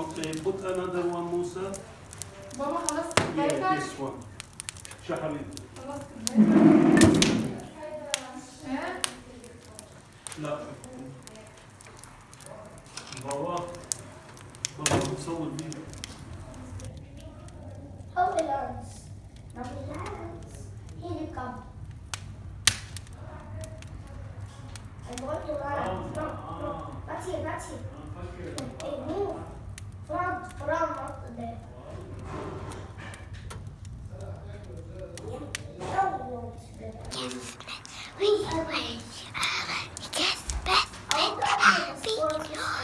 Okay, put another one, Musa. بابا خلاص كبرت. Yeah, this one. شحرين. خلاص كبرت. لا. بابا بابا بتصور بيه. Oh, it hurts. Now it hurts. Here you come. I'm going to run. Stop, stop. That's it, that's it. Yes, best, best, best, best,